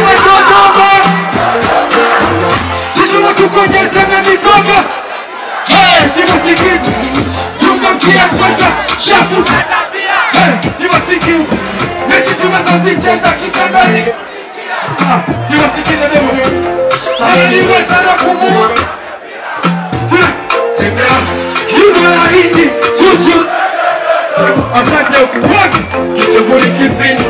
umejua kwamba licho la kukonyeza na mikoba siwasikiki jumba mkia kwanza shafu. Siwasiki mechi tunazozicheza kitandani siwasiki na demo aliniweza na kumua. Tena yule ahidi chuchu. Asante ukipaki kichofuni kipindi.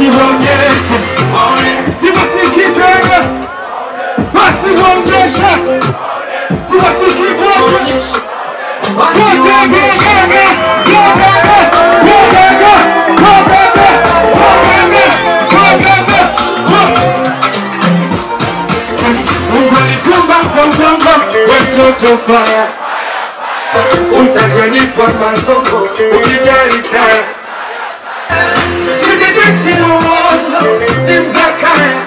basiwonyeshe sibasikitenge basiwonyeshe sibasikitenge kwa udongo watoto faya timu moja, timu za kaya,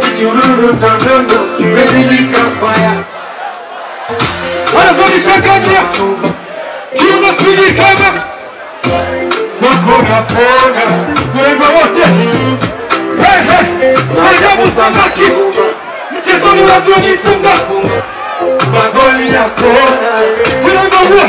sichururu ndogo imezilika kwaya, wanafundisha kazi ya kiuno spidi kama nakona pona kurengwa wote ajabu samaki mchezoni wavyo nifunga magoli ya kona tunangogua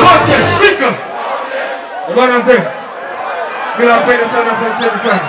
Kote shika. Bwana mzee. Ninawapenda sana asanteni sana.